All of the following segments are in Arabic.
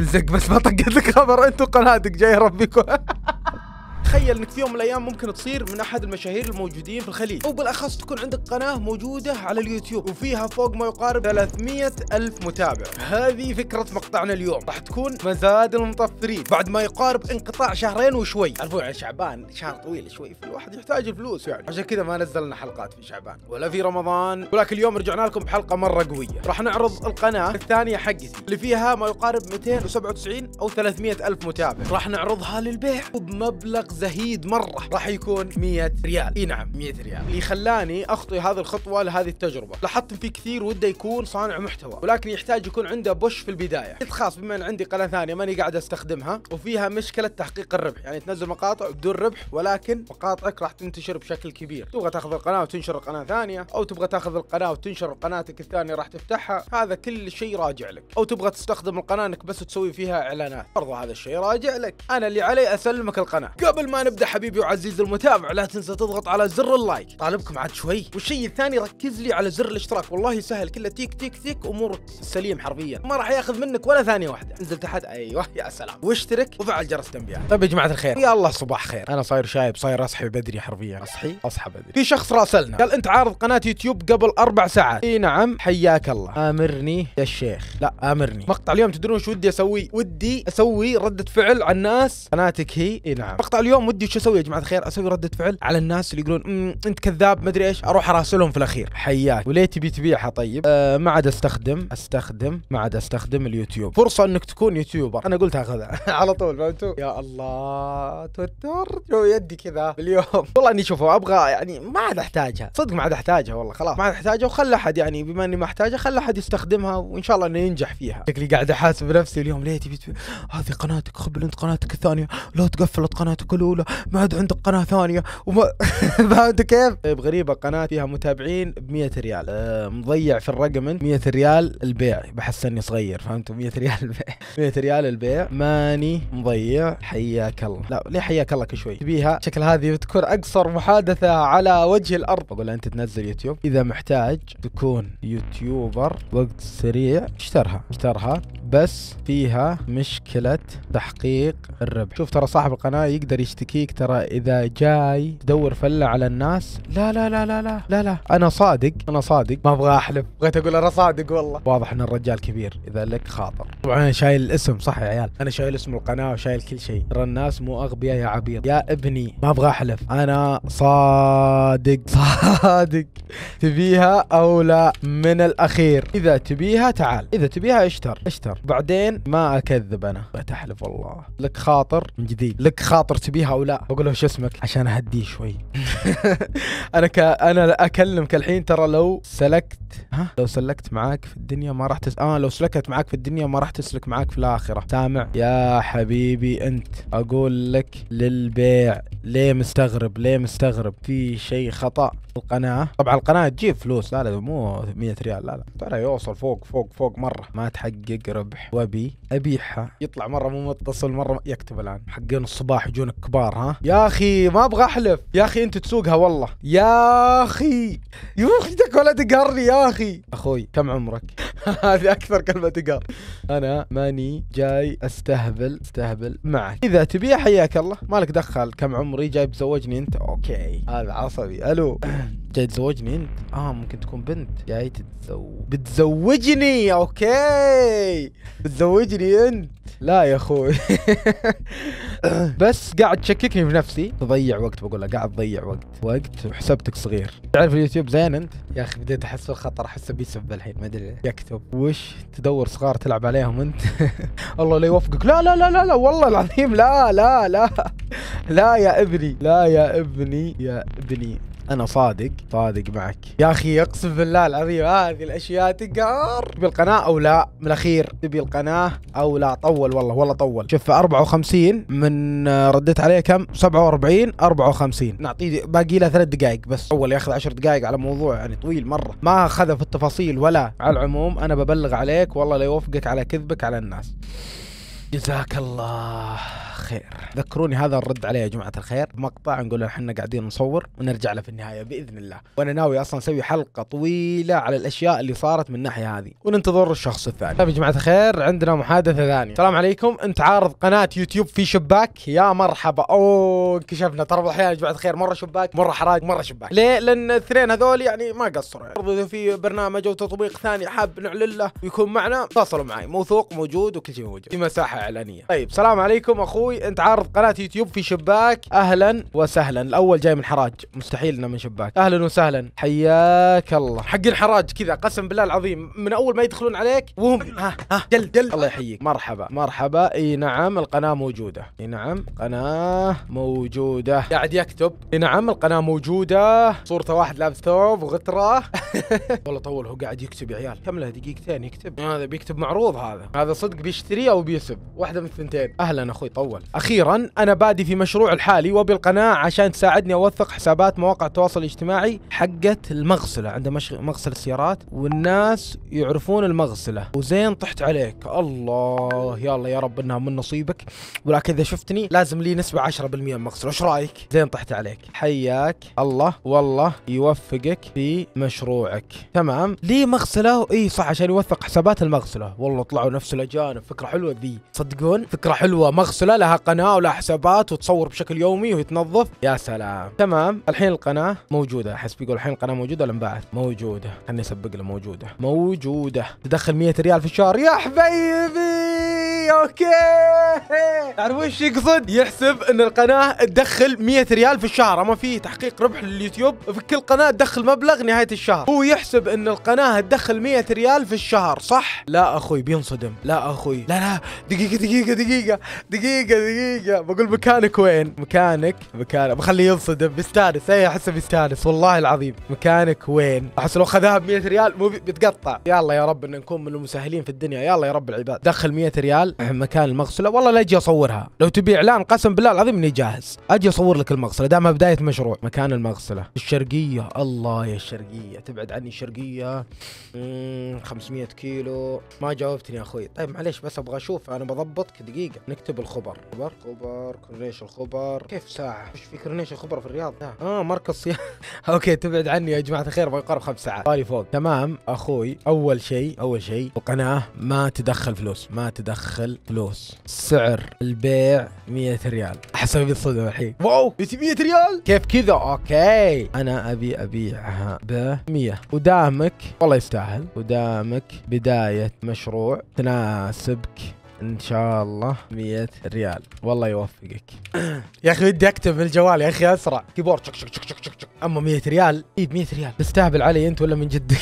كل زق بس ما طقت لك خبر انت وقناتك جاي ربكم تخيل إنك في يوم من الأيام ممكن تصير من أحد المشاهير الموجودين في الخليج. أو بالاخص تكون عندك قناة موجودة على اليوتيوب وفيها فوق ما يقارب 300 ألف متابع. هذه فكرة مقطعنا اليوم. راح تكون مزاد المطفرين. بعد ما يقارب انقطاع شهرين وشوي. عارفون يعني شعبان. شهر طويل شوي. فالواحد يحتاج الفلوس يعني. عشان كذا ما نزلنا حلقات في شعبان ولا في رمضان. ولكن اليوم رجعنا لكم بحلقة مرة قوية. راح نعرض القناة الثانية حقتي اللي فيها ما يقارب 297 أو 300 ألف متابع. راح نعرضها للبيع وبمبلغ زهيد مرة راح يكون 100 ريال. إي نعم 100 ريال. اللي خلاني أخطي هذه الخطوة لهذه التجربة. لاحظت في كثير وده يكون صانع محتوى ولكن يحتاج يكون عنده بوش في البداية. قلت خلاص بما إن عندي قناة ثانية ماني قاعد أستخدمها وفيها مشكلة تحقيق الربح. يعني تنزل مقاطع بدون ربح ولكن مقاطعك راح تنتشر بشكل كبير. تبغى تأخذ القناة وتنشر القناة ثانية أو تبغى تأخذ القناة وتنشر قناتك الثانية راح تفتحها. هذا كل شيء راجع لك. أو تبغى تستخدم القناة إنك بس تسوي فيها إعلانات. برضو هذا الشيء راجع لك. أنا اللي علي أسلمك القناة. قبل ما نبدأ حبيبي وعزيزي المتابع لا تنسى تضغط على زر اللايك. طالبكم عاد شوي. والشيء الثاني ركز لي على زر الاشتراك. والله سهل كله تيك تيك تيك امورك سليم حرفيا. ما راح ياخذ منك ولا ثانية واحدة. انزل تحت. أيوه يا سلام. واشترك وفعل جرس التنبيهات طيب يا جماعة الخير. يا الله صباح خير. أنا صاير شايب صاير أصحي بدري حرفيا. أصحي؟ أصحى بدري. في شخص راسلنا. قال أنت عارض قناة يوتيوب قبل أربع ساعات. إي نعم. حياك الله. آمرني يا الشيخ لا آمرني. مقطع اليوم تدرون وش ودي أسوي؟ ودي أسوي ردة فعل على الناس قناتك هي. إي نعم. مقطع اليوم ودي وش أسوي يا جماعة الخير؟ أسوي ردة فعل على الناس اللي يقولون "أمم، أنت كذاب مدري إيش. أروح أراسلهم في الأخير. حياك. وليه تبي تبيعها طيب؟ أه ما عاد أستخدم أستخدم ما عاد أستخدم اليوتيوب. فرصة إنك تكون يوتيوبر. أنا قلت اخذها على طول فهمتوا يا الله توتر. جو يدي كذا باليوم. والله إني شوفوا أبغى يعني ما عاد أحتاجها. صدق ما عاد أحتاجها والله خلاص. ما عاد أحتاجها. وخلى أحد يعني بما إني ما أحتاجها خلى أحد يستخدمها وإن شاء الله إنه ينجح فيها. شكلي قاعد أحاسب نفسي اليوم. ليه تبي هذه قناتك. خبل انت قناتك الثانية. لو تقفلت قناتك. الاولى ما عاد عندك قناة ثانية وما فهمت كيف؟ طيب غريبة قناة فيها متابعين ب 100 ريال. أه مضيع في الرقم انت 100 ريال البيع. بحسني صغير فهمتوا؟ 100 ريال البيع. 100 ريال البيع. ماني مضيع. حياك الله. لا ليه حياك الله؟ شوي. تبيها. شكل هذه بتكون أقصر محادثة على وجه الأرض. بقول أنت تنزل يوتيوب. إذا محتاج تكون يوتيوبر وقت سريع اشترها. اشترها. بس فيها مشكلة تحقيق الربح. شوف ترى صاحب القناة يقدر يشتكيك ترى إذا جاي تدور فلة على الناس. لا لا لا لا لا لا لا. أنا صادق أنا صادق. ما أبغى أحلف. بغيت أقول أنا صادق والله. واضح أن الرجال كبير إذا لك خاطر. طبعا أنا شايل الاسم صح يا عيال؟ أنا شايل اسم القناة وشايل كل شيء. ترى الناس مو أغبياء يا عبيط. يا ابني ما أبغى أحلف. أنا صادق صادق. تبيها أو لا؟ من الأخير. إذا تبيها تعال. إذا تبيها اشتر اشتر. بعدين ما أكذب أنا. بتحلف والله. لك خاطر من جديد. لك خاطر تبيها أو لا. بقول له شو اسمك؟ عشان أهديه شوي. أنا ك... أنا أكلمك الحين ترى لو سلكت ها؟ لو سلكت معاك في الدنيا ما راح تس... آه لو سلكت معاك في الدنيا ما راح تسلك معاك في الآخرة. سامع؟ يا حبيبي أنت أقول لك للبيع. ليه مستغرب ليه مستغرب؟ في شيء خطأ القناة. طبعا القناة تجيب فلوس. لا لا مو 100 ريال. لا لا. ترى يوصل فوق فوق فوق مرة. ما تحقق ربح. وأبي ابيعها يطلع مرة مو متصل مرة يكتب الآن. حقين الصباح يجونك كبار ها؟ يا أخي ما أبغى أحلف. يا أخي أنت تسوقها والله. يا أخي يا أخي لا تقهرني يا أخي. أخوي كم عمرك؟ هذه أكثر كلمة تقهر أنا ماني جاي أستهبل أستهبل معك. إذا تبيع حياك الله. مالك دخل كم عمري؟ جاي بتزوجني أنت. أوكي. هذا عصبي. ألو. جاي تزوجني انت؟ آه ممكن تكون بنت. جاي تتزوج بتزوجني! أوكي! بتزوجني انت! لا يا أخوي. بس قاعد تشككني في نفسي. تضيع وقت بقول لها قاعد تضيع وقت. وقت وحسابتك صغير. تعرف اليوتيوب زين انت؟ يا أخي بديت أحس بالخطر احسه بيسب الحين ما أدري. يكتب. وش تدور صغار تلعب عليهم انت؟ الله لا يوفقك. لا لا لا لا لا والله العظيم لا لا لا. لا يا ابني لا يا ابني يا ابني. أنا صادق صادق معك. يا أخي أقسم بالله العظيم هذه الأشياء تقهر. تبي القناة أو لا؟ من الأخير تبي القناة أو لا؟ طول والله والله طول. شوف 54 من آه، رديت عليه كم؟ 47 54 نعطيه باقي له ثلاث دقائق بس. أول ياخذ 10 دقائق على موضوع يعني طويل مرة. ما اخذ في التفاصيل ولا على العموم. أنا ببلغ عليك والله لا يوفقك على كذبك على الناس. جزاك الله. خير ذكروني هذا الرد عليه يا جماعة الخير. مقطع نقول إحنا قاعدين نصور ونرجع له في النهاية بإذن الله. وأنا ناوي أصلا أسوي حلقة طويلة على الأشياء اللي صارت من الناحيه هذه. وننتظر الشخص الثاني. طيب يا جماعة الخير عندنا محادثة ثانية. السلام عليكم. أنت عارض قناة يوتيوب في شباك؟ يا مرحبا. أوه انكشفنا. ترى أحيانا يا جماعة الخير مرة شباك مرة حراق مرة شباك. ليه؟ لأن الاثنين هذول يعني ما قصروا. يعني برضو في برنامج أو تطبيق ثاني حاب نعلن له ويكون معنا. تواصلوا معي. موثوق موجود وكل شيء موجود. في مساحة إعلانية. طيب السلام عليكم أخوي. انت عارض قناة يوتيوب في شباك. أهلا وسهلا. الأول جاي من حراج. مستحيل إنه من شباك. أهلا وسهلا. حياك الله. حق الحراج كذا قسم بالله العظيم. من أول ما يدخلون عليك وهم ها ها جل جل. الله يحييك. مرحبا. مرحبا. إي نعم القناة موجودة. إي نعم قناة موجودة. قاعد يكتب. إي نعم القناة موجودة. صورته واحد لابس ثوب وغتره والله طول هو قاعد يكتب يا عيال. كم له دقيقتين يكتب؟ هذا بيكتب معروض هذا. هذا صدق بيشتري أو بيسب. واحدة من الثنتين. أهلا أخوي طول. أخيرا أنا بادي في مشروع الحالي وبالقناة عشان تساعدني أوثق حسابات مواقع التواصل الاجتماعي حقت المغسلة عنده مش... مغسلة السيارات والناس يعرفون المغسلة. وزين طحت عليك. الله يلا يا رب إنها من نصيبك. ولكن إذا شفتني لازم لي نسبة 10% من المغسله وش رأيك؟ زين طحت عليك. حياك الله. والله يوفقك في مشروعك. تمام؟ لي مغسلة؟ إي صح عشان يوثق حسابات المغسلة. والله طلعوا نفس الأجانب. فكرة حلوة ذي. تصدقون فكرة حلوة. مغسلة لها قناه ولها حسابات وتصور بشكل يومي وهي تنظف يا سلام. تمام. الحين القناة موجودة. أحس بيقول الحين القناة موجودة ولا انباعت موجودة. خلني أسبق له موجودة. موجودة. تدخل 100 ريال في الشهر. يا حبيبي! أوكي. تعرف وش يقصد؟ يحسب إن القناة تدخل 100 ريال في الشهر. أما في تحقيق ربح لليوتيوب في كل قناة تدخل مبلغ نهاية الشهر. هو يحسب إن القناة تدخل 100 ريال في الشهر صح؟ لا أخوي بينصدم. لا أخوي. لا لا. دقيقة دقيقة دقيقة. دقيقة دقيقة. بقول مكانك وين؟ مكانك مكانك. بخليه ينصدم. بيستانس أي أحسه بيستانس. والله العظيم. مكانك وين؟ أحس لو خذاها ب 100 ريال مو بيتقطع يلا يا رب إن نكون من المسهلين في الدنيا. يلا يا رب العباد. دخل 100 ريال مكان المغسلة. والله لا أجي أصورها. لو تبي إعلان قسم بالله العظيم إني جاهز. أجي أصور لك المغسلة. دامها بداية مشروع. مكان المغسلة. الشرقية. الله يا الشرقية. تبعد عني الشرقية. مم، 500 كيلو. ما جاوبتني يا أخوي. طيب معليش بس أبغى أشوف. أنا بضبطك دقيقة. نكتب الخبر. خبر. خبر. كورنيش الخبر. كيف ساعة؟ وش في كورنيش الخبر في الرياض؟ لا. آه مركز صيانه أوكي تبعد عني يا جماعة الخير. بيقارب خمس ساعات. بالي فوق. تمام أخوي. أول شيء أول شيء القناه ما تدخل فلوس. ما تدخل فلوس. سعر البيع 100 ريال. احسب بالصدمه الحين. واو! 100 ريال؟ كيف كذا؟ أوكي. أنا أبي أبيعها ب 100 ودامك والله يستاهل. ودامك بداية مشروع تناسبك. إن شاء الله. 100 ريال. والله يوفقك. يا أخي ودي أكتب من الجوال يا أخي أسرع. كيبورد شك شك شك شك شك شك. أما 100 ريال اي ب 100 ريال. تستهبل علي أنت ولا من جدك؟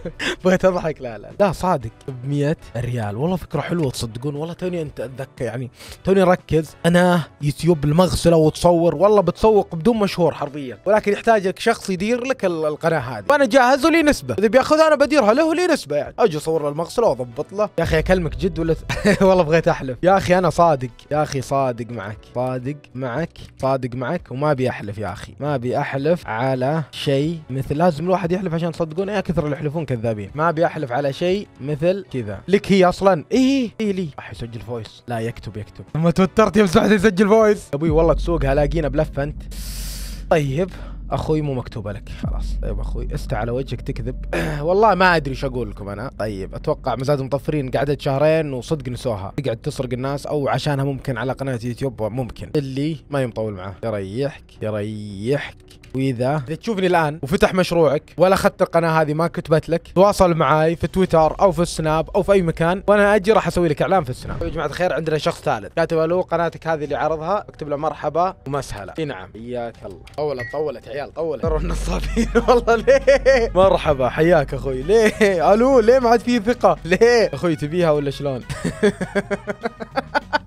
بغيت أضحك. لا لا لا. صادق. ب 100 ريال. والله فكرة حلوة تصدقون. والله توني أنت أتذكر يعني. توني اركز أنا يوتيوب المغسلة وتصور. والله بتسوق بدون مشهور حرفيا. ولكن يحتاج لك شخص يدير لك ال- القناة هذه. وأنا جاهز ولي نسبة. إذا بياخذها أنا بديرها له ولي نسبة يعني. أجي أصور له المغسلة وأضبط له. يا أخي أكلمك جد ولا والله بغيت أحلف. يا أخي أنا صادق يا أخي صادق معك. صادق معك صادق معك وما أبي أحلف يا أخي. ما أبي أحلف على شيء مثل لازم الواحد يحلف عشان تصدقون يا كثر اللي يحلفون كذابين. ما أبي أحلف على شيء مثل كذا. لك هي أصلا. إيه إيه لي. راح يسجل فويس لا يكتب يكتب. لما توترت يمسح يسجل فويس أبوي والله تسوقها لاقينا بلف أنت. طيب. أخوي مو مكتوبه لك خلاص. طيب أخوي است على وجهك تكذب. والله ما أدري إيش أقول لكم أنا. طيب أتوقع مزاد مطفرين قعدت شهرين وصدق نسوها. تقعد تسرق الناس أو عشانها ممكن على قناة يوتيوب ممكن. اللي ما يمطول معاه. يريحك يريحك. وإذا إذا تشوفني الآن وفتح مشروعك ولا أخذت القناة هذه ما كتبت لك تواصل معاي في تويتر أو في السناب أو في أي مكان وأنا أجي راح أسوي لك إعلان في السناب. يا جماعة الخير عندنا شخص ثالث. كاتب له قناتك هذه اللي عرضها اكتب له مرحبا ومسهلا. إي نعم. حياك الله. طولت طولت يا عيال طولت. ترى النصابين والله ليه؟ مرحبا حياك أخوي. ليه؟ ألو ليه ما عاد في ثقة؟ ليه؟ أخوي تبيها ولا شلون؟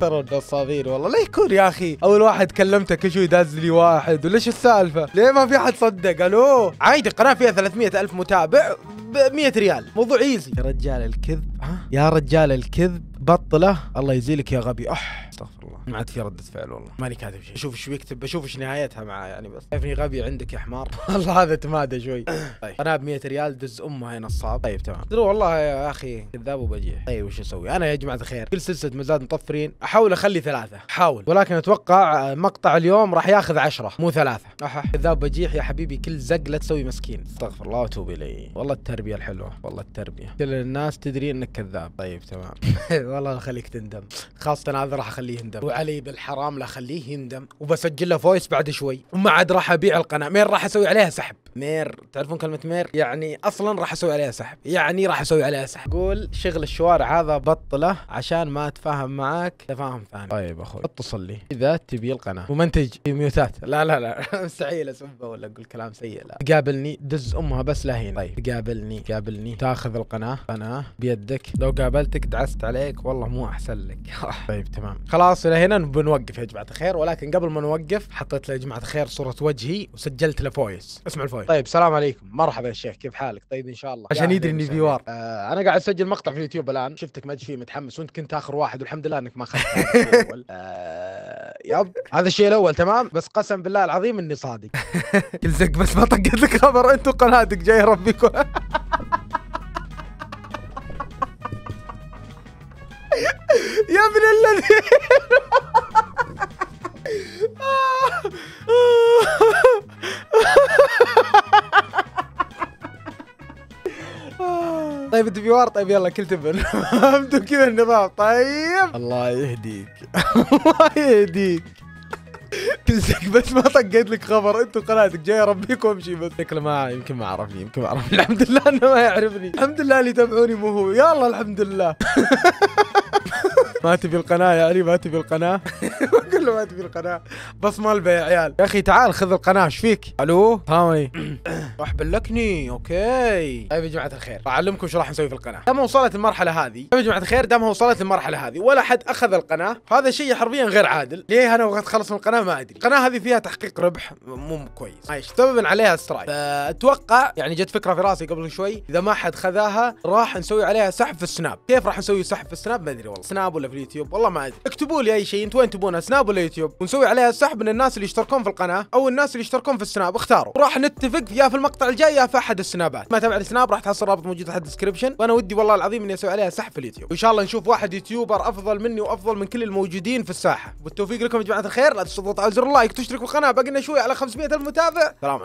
ترى النصابين والله لا يكون يا أخي. أول واحد كلمته كل شوي داز لي واحد. وليش السالفة؟ ليه ما في حد صدق؟ ألو. عادي قناه فيها 300 ألف متابع ب 100 ريال. موضوع easy يا رجال الكذب. ها؟ يا رجال الكذب بطله. الله يزيلك يا غبي. أح. استغفر الله. ما عاد في ردة فعل والله. ماني كاتب شيء. بشوف إيش بيكتب بشوف إيش نهايتها معاه يعني بس. شايفني غبي عندك يا حمار. والله هذا تمادى شوي. طيب. أنا ب 100 ريال دز امها يا نصاب. طيب تمام. تدري والله يا أخي كذاب وبجيح طيب وش أسوي؟ أنا يا جماعة الخير كل سلسلة مزاد مطفرين أحاول أخلي ثلاثة. احاول ولكن أتوقع مقطع اليوم راح ياخذ عشرة مو ثلاثة. اح كذاب بجيح يا حبيبي كل زق لا تسوي مسكين. استغفر الله وأتوب إليه. والله التربية الحلوة. والله التربية. كل الناس تدري إنك كذاب. طيب تمام. والله خليك تندم. خاصة هذا راح اخليه يندم. وعلي بالحرام لا أخليه يندم. وبسجل له voice بعد شوي. وما عاد راح أبيع القناة. مين راح أسوي عليها سحب. مير تعرفون كلمة مير؟ يعني أصلا راح أسوي عليها سحب. يعني راح أسوي عليها سحب. قول شغل الشوارع هذا بطله عشان ما أتفاهم معاك. تفاهم ثاني. طيب أخوي. اتصل لي إذا تبي القناة. ومنتج في ميوتات. لا لا لا. مستحيل اسبه ولا أقول كلام سيء لا. تقابلني دز أمها بس لهين طيب. تقابلني تقابلني تاخذ القناة. قناه بيدك. لو قابلتك دعست عليك. والله مو أحسن لك. طيب تمام. خلاص إلى هنا بنوقف يا جماعة الخير. ولكن قبل ما نوقف حطيت له يا جماعة الخير صورة وجهي وسجلت له فويس. اسمع الفويس. طيب السلام عليكم. مرحبا يا شيخ كيف حالك؟ طيب إن شاء الله. عشان يدري إني فيوار آه أنا قاعد أسجل مقطع في اليوتيوب الآن. شفتك ما فيه متحمس وأنت كنت آخر واحد والحمد لله إنك ما أخذت الأول. آه يب هذا الشيء الأول تمام؟ بس قسم بالله العظيم إني صادق. كل زق بس ما طقت لك خبر. أنتم قناتك جاي ربكم يا ابن الذي طيب انت فيوار طيب يلا كل تبن. فهمتوا كذا النظام. طيب. الله يهديك. الله يهديك. زق بس ما طقيت لك خبر. أنتوا قناتك جاي اربيكم امشي بس. شكله ما يمكن ما عرفني يمكن ما عرفني. الحمد لله إنه ما يعرفني. الحمد لله اللي يتابعوني مو هو. يلا الحمد لله. ما تبي القناة يعني ما تبي القناة قول له ما تبي القناة بس ما البي يا عيال يا أخي تعال خذ القناة إيش فيك؟ ألو؟ هاوي. راح بلكني أوكي. طيب يا جماعة الخير أعلمكم إيش راح نسوي في القناة. دام وصلت المرحلة هذه طيب يا جماعة الخير دام وصلت المرحلة هذه ولا حد أخذ القناة هذا شيء حرفيا غير عادل. ليه أنا بغيت اخلص من القناة ما أدري. القناة هذه فيها تحقيق ربح مو كويس. ماشي سببا عليها سترايك أتوقع يعني جت فكرة في راسي قبل شوي إذا ما حد خذاها راح نسوي عليها سحب في السناب. كيف راح نسوي سحب في السناب؟ ما أدري والله. سناب ولا في اليوتيوب. والله ما أدري. اكتبوا لي أي شيء أنتوا وين تبونها سناب ولا يوتيوب؟ ونسوي عليها سحب من الناس اللي يشتركون في القناة أو الناس اللي يشتركون في السناب. اختاروا. راح نتفق يا في المقطع الجاي يا في أحد السنابات. ما تابع السناب راح تحصل رابط موجود تحت ال description وأنا ودي والله العظيم إني أسوي عليها سحب في اليوتيوب. وإن شاء الله نشوف واحد YouTuber أفضل مني وأفضل من كل الموجودين في الساحة. والتوفيق لكم يا جماعة الخير. لا تنسوا تضغطوا على زر ال like وتشتركوا في القناة. باقي لنا شوي على 500 الف متابع سلام عليكم.